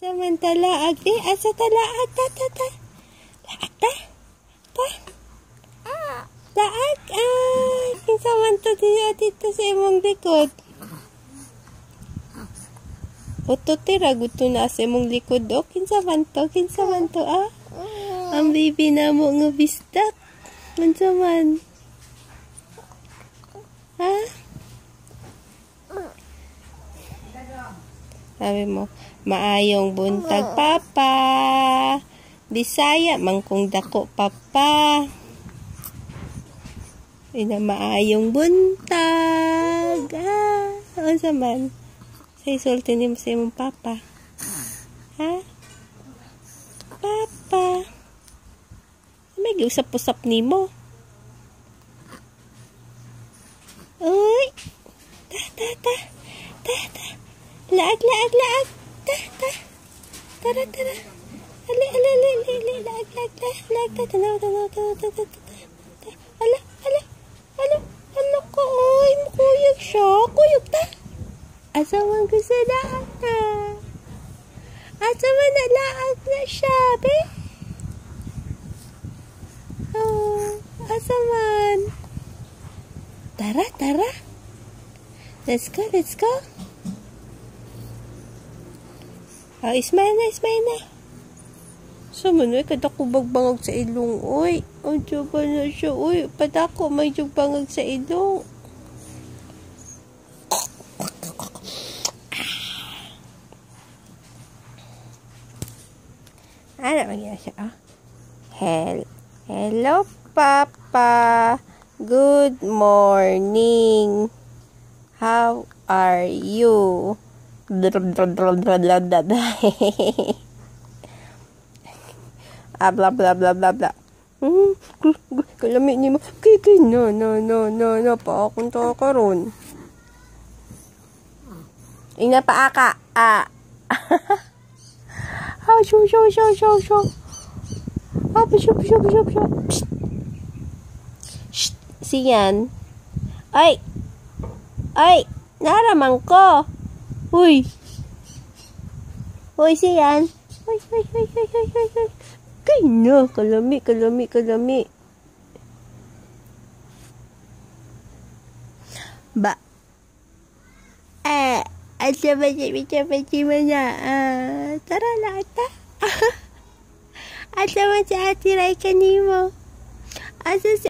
Samantala, agdi, asa talaag, ta, ta, ta. Laag ta? Ta? Laag, ah. Kinsa man to diya dito sa imong likod. Oto tira, gusto na sa imong likod, o. Kinsa man to, kinsa man to, ah. Ang baby na mo nga bistak. Kinsa man. Ha? Sabi mo, maayong buntag, papa. Bisaya, mangkong dako, papa. Ina maayong buntag. Ah, o man. Sa isulti ni sa imong papa. Ha? Papa. May giusap-usap ni mo. Uy! Ta, ta, ta. Ta, ta. Laag, laag, laag. Ta, ta. Tara, tara. Ali, ali, ali, ali, ali. Laag, laag, laag, laag. Ta, tanaw, tanaw, tanaw, tanaw, tanaw. Ala, ala, ala. Ala ko, oy. Makuyog siya. Kuyog ta. Asawan ko sa laag na. Asawan na laag na siya, be. Oh, asaman. Tara, tara. Let's go, let's go. Oh, ismay na, ismay na. Man, ay, kada ko bagbangag sa ilong, oy. O, ba na siya, oy. Padako, may bangag sa ilong. Ano magiging siya, ah? Hel Hello, Papa. Good morning. How are you? ah, blah, blah, blah, blah, blah. Hmm, kalamit ni mo. Kiki, no, no, no, no, no, pa akong karon. Ina pa aka. Ah. Shoo, shoo, shoo, shoo. Ah, shoo, shoo, shoo, shoo. Psst. Shh, siyan. Ay. Ay, naraman ko. Uy. Uy, siyan. Uy, uy, uy, uy, uy, uy, uy. Kay na, kalami, kalami, kalami. Ba. Eh, asa ba si Picha Pichi mana? Ah, tara na ata. asa ba si Ate Rai kanimo? Asa si